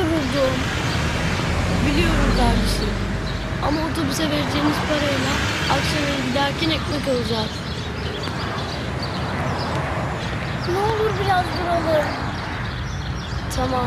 yoruldum. Biliyorum kardeşim. Ama otobüse vereceğimiz parayla akşam eve giderken ekmek alacağız. Ne olur biraz duralım. Tamam.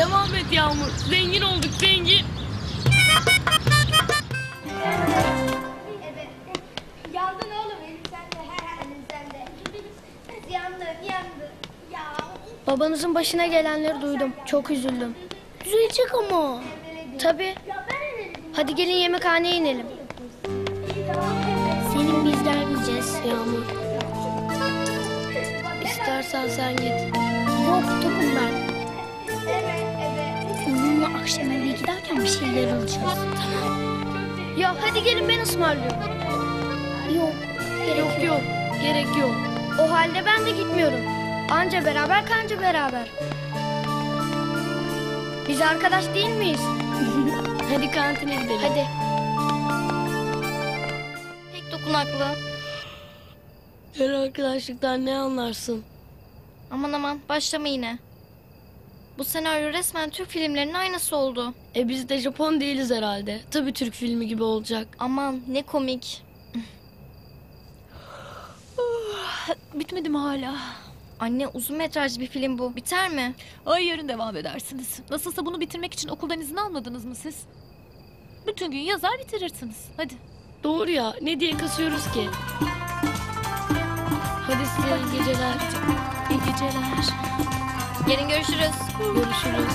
Devam et Yağmur. Zengin olduk zengin. Yandın oğlum elim sende her halin sende. yandın yandın. Ya Babanızın başına gelenleri duydum. Çok üzüldüm. Üzülecek ama. Tabii. Hadi gelin yemekhaneye inelim. Senin biz gelmeyeceğiz. Yağmur. İstersen sen git. Yok tokum ben. evet. Akşam eve giderken bir şeyler alacağız. Ya hadi gelin ben ısmarlıyorum. Yok. Gerek Yok yok. Gerek yok. O halde ben de gitmiyorum. Anca beraber kanca beraber. Biz arkadaş değil miyiz? Hadi kantine gidelim. Hadi. Pek dokunaklı. Her arkadaşlıktan ne anlarsın? Aman aman başlama yine. Bu senaryo resmen Türk filmlerinin aynısı oldu. E biz de Japon değiliz herhalde. Tabii Türk filmi gibi olacak. Aman ne komik. Bitmedi mi hala? Anne uzun metrajlı bir film bu. Biter mi? Ay yarın devam edersiniz. Nasılsa bunu bitirmek için okuldan izin almadınız mı siz? Bütün gün yazar bitirirsiniz. Hadi. Doğru ya. Ne diye kasıyoruz ki? Hadi size iyi geceler. Geceler. Yarın görüşürüz. Görüşürüz.